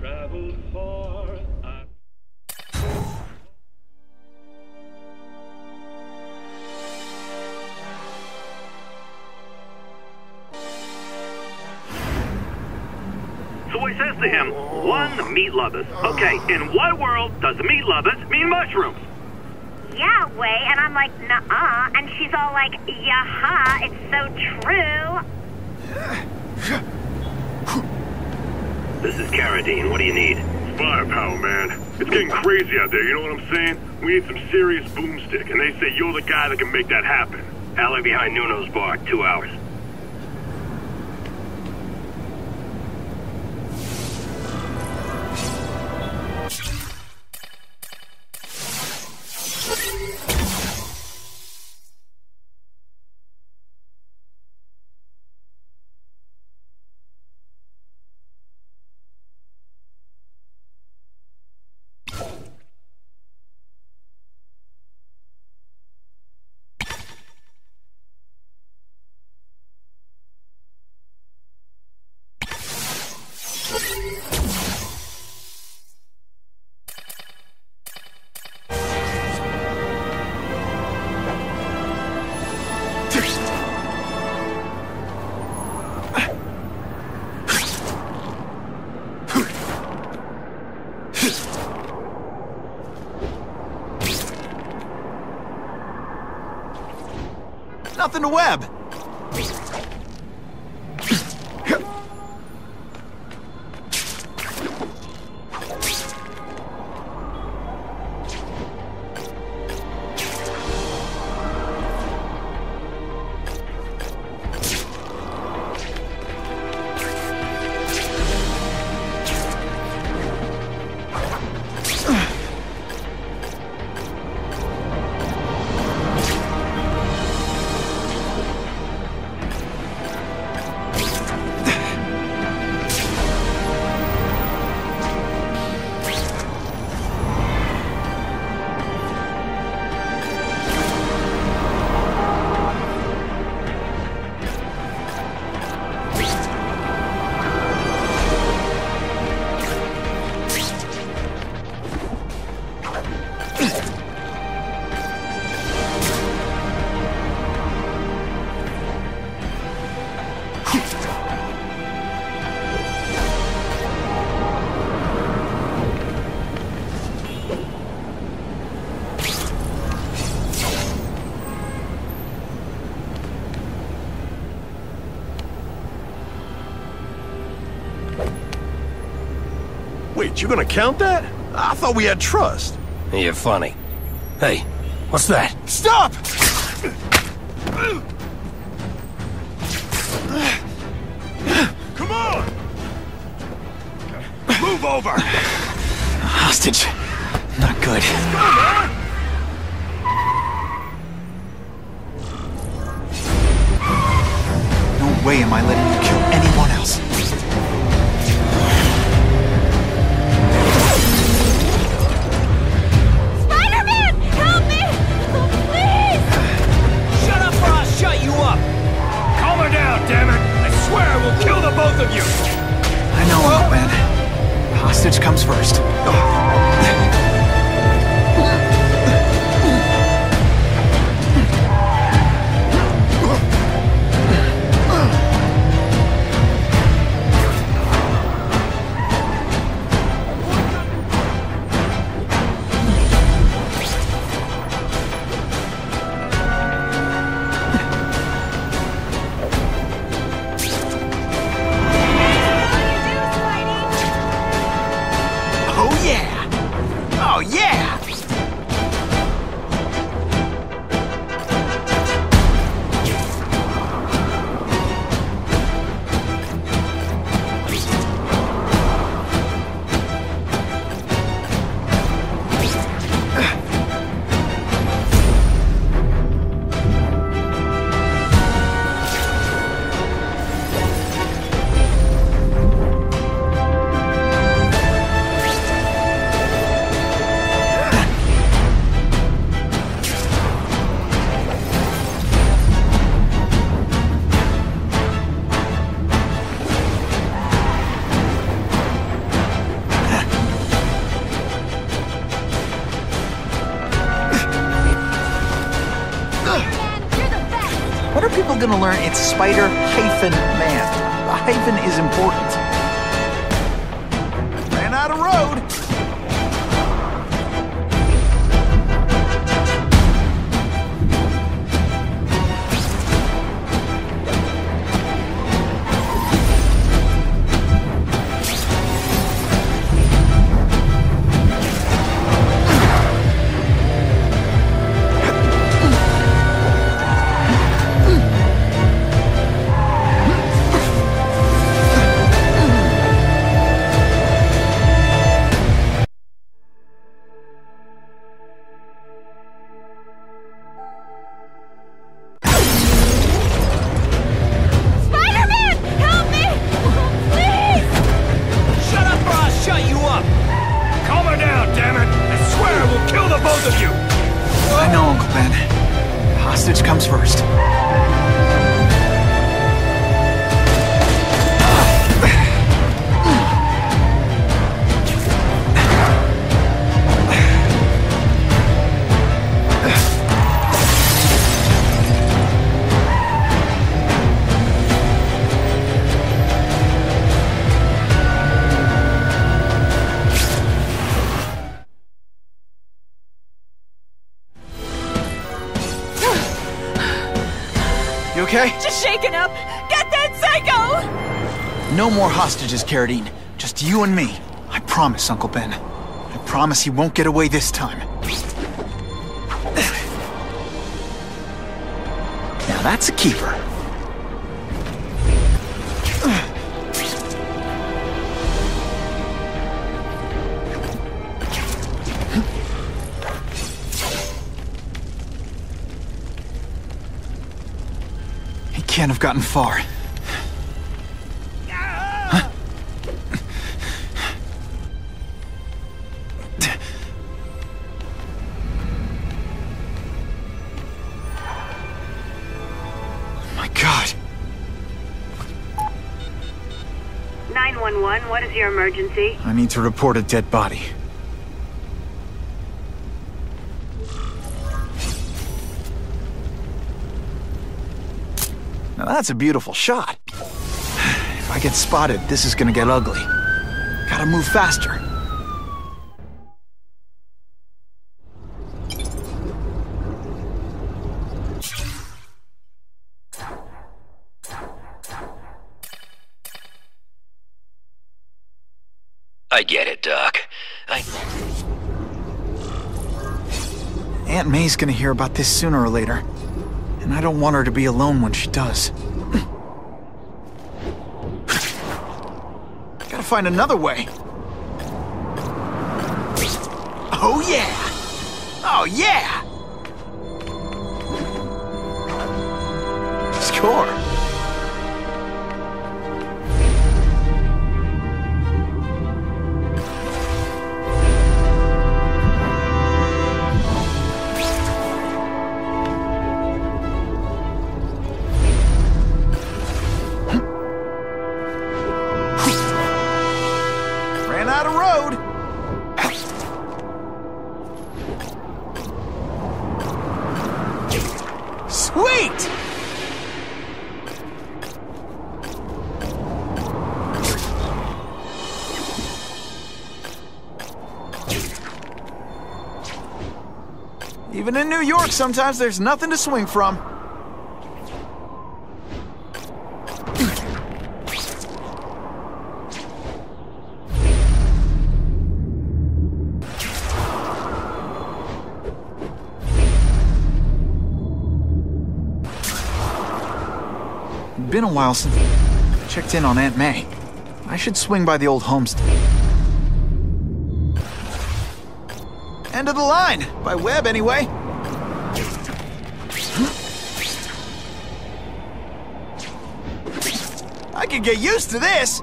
traveled far. I So he says to him, one meat lovers. Okay, in what world does meat lovers mean mushrooms? Yeah, way, and I'm like, nuh-uh, and she's all like, yaha, it's so true. This is Carradine. What do you need? Firepower, man. It's getting crazy out there, you know what I'm saying? We need some serious boomstick, and they say you're the guy that can make that happen. Alley behind Nuno's bar, two hours. Nothing to web. You gonna count that? I thought we had trust. You're funny. Hey, what's that? Stop! Come on! Move over! Hostage. Not good. No way am I letting you damn it! I swear I will kill the both of you! I know, man. Hostage comes first. Oh. Gonna learn it's Spider hyphen man. The hyphen is important. Hostage comes first. No more hostages, Carradine. Just you and me. I promise, Uncle Ben. I promise he won't get away this time. Now that's a keeper. He can't have gotten far. 911, what is your emergency? I need to report a dead body. Now that's a beautiful shot. If I get spotted, this is gonna get ugly. Gotta move faster. I get it, Doc. I... Aunt May's gonna hear about this sooner or later. And I don't want her to be alone when she does. Gotta find another way. Oh yeah! Oh yeah! Score! Sometimes there's nothing to swing from. Been a while since I checked in on Aunt May. I should swing by the old homestead. End of the line, by web anyway. I could get used to this.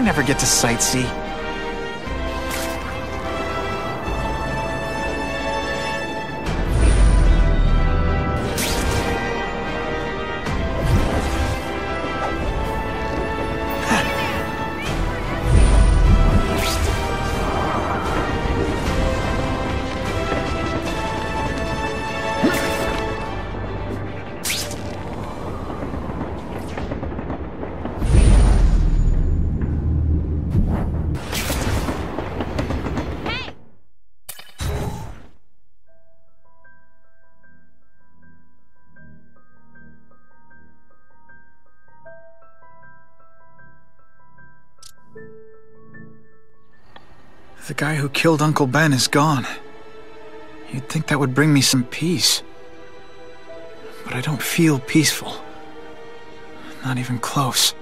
Never get to sightsee. The guy who killed Uncle Ben is gone. You'd think that would bring me some peace. But I don't feel peaceful. Not even close.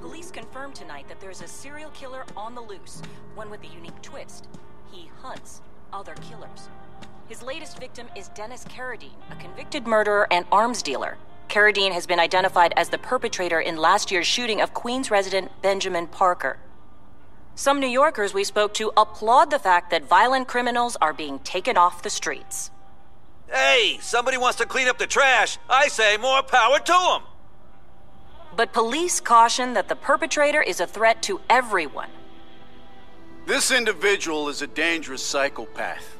Police confirmed tonight that there's a serial killer on the loose, one with a unique twist. He hunts other killers. His latest victim is Dennis Carradine, a convicted murderer and arms dealer. Carradine has been identified as the perpetrator in last year's shooting of Queens resident Benjamin Parker. Some New Yorkers we spoke to applaud the fact that violent criminals are being taken off the streets. Hey, somebody wants to clean up the trash. I say more power to them. But police caution that the perpetrator is a threat to everyone. This individual is a dangerous psychopath.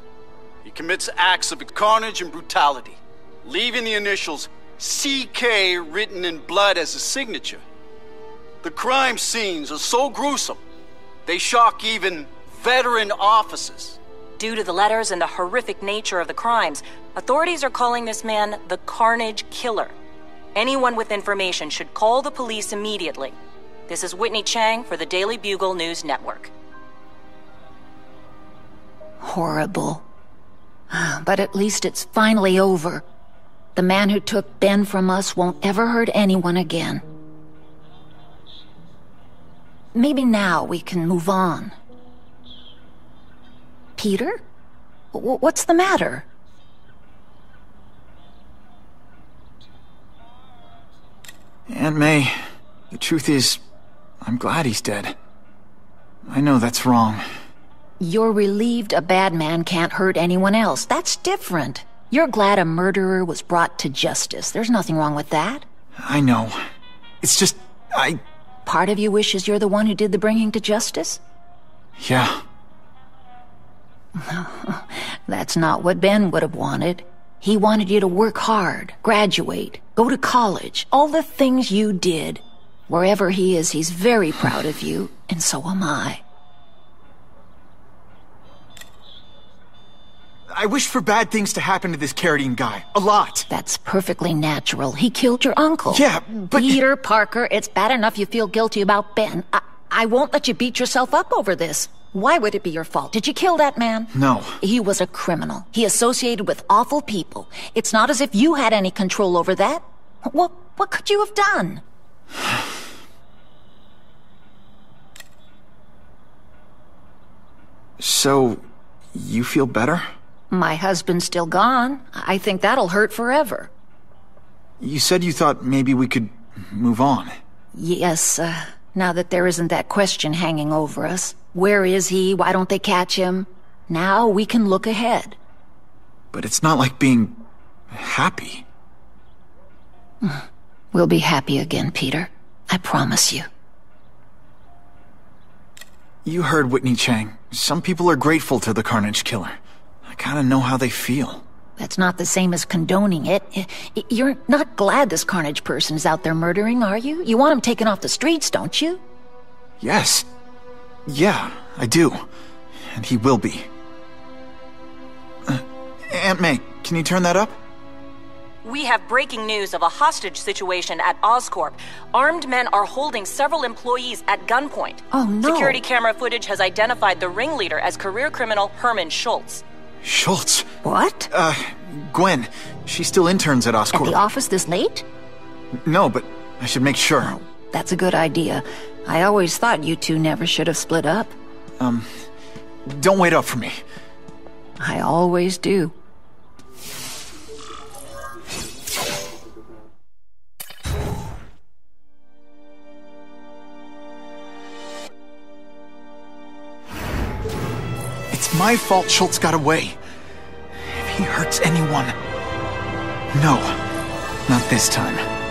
He commits acts of carnage and brutality, leaving the initials CK written in blood as a signature. The crime scenes are so gruesome, they shock even veteran officers. Due to the letters and the horrific nature of the crimes, authorities are calling this man the Carnage Killer. Anyone with information should call the police immediately. This is Whitney Chang for the Daily Bugle News Network. Horrible. But at least it's finally over. The man who took Ben from us won't ever hurt anyone again. Maybe now we can move on. Peter? W- what's the matter? Aunt May, the truth is, I'm glad he's dead. I know that's wrong. You're relieved a bad man can't hurt anyone else. That's different. You're glad a murderer was brought to justice. There's nothing wrong with that. I know. It's just, I. Part of you wishes you're the one who did the bringing to justice? Yeah. That's not what Ben would have wanted. He wanted you to work hard, graduate, go to college, all the things you did. Wherever he is, he's very proud of you, and so am I. I wish for bad things to happen to this Carradine guy. A lot. That's perfectly natural. He killed your uncle. Yeah, but. Peter Parker, it's bad enough you feel guilty about Ben. I, I won't let you beat yourself up over this. Why would it be your fault? Did you kill that man? No. He was a criminal. He associated with awful people. It's not as if you had any control over that. What, what could you have done? So, you feel better? My husband's still gone. I think that'll hurt forever. You said you thought maybe we could move on. Yes, uh, now that there isn't that question hanging over us. Where is he? Why don't they catch him? Now we can look ahead. But it's not like being happy. We'll be happy again, Peter. I promise you. You heard Whitney Chang. Some people are grateful to the Carnage Killer. I kinda know how they feel. That's not the same as condoning it. Y- y- You're not glad this Carnage person is out there murdering, are you? You want him taken off the streets, don't you? Yes. Yeah, I do. And he will be. Uh, Aunt May, can you turn that up? We have breaking news of a hostage situation at Oscorp. Armed men are holding several employees at gunpoint. Oh, no. Security camera footage has identified the ringleader as career criminal Herman Schultz. Schultz. What? Uh, Gwen. She still interns at At the office this late? No, but I should make sure. That's a good idea. I always thought you two never should have split up. Um, don't wait up for me. I always do. It's my fault Schultz got away. If he hurts anyone. No, not this time.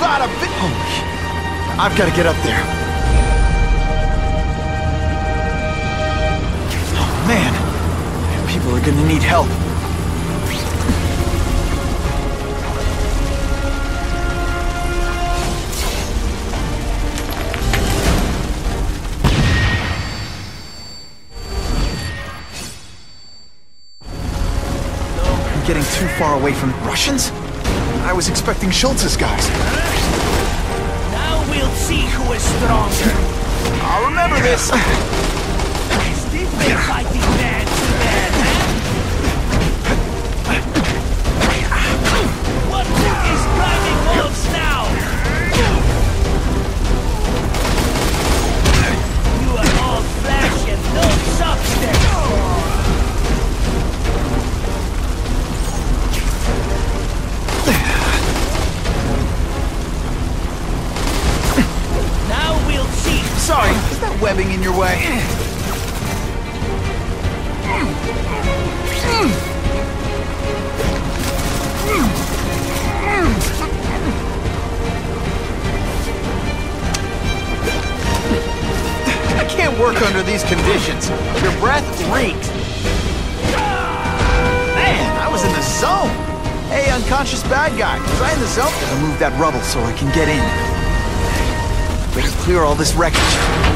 Bada bing! Holy. I've got to get up there. Oh, man. People are gonna need help. Getting too far away from the Russians? I was expecting Schultz's guys. Now we'll see who is stronger. I'll remember this. Steve been fighting man webbing in your way? I can't work under these conditions. Your breath reeks. Man, I was in the zone. Hey, unconscious bad guy, was I in the zone? Move that rubble so I can get in. Better clear all this wreckage.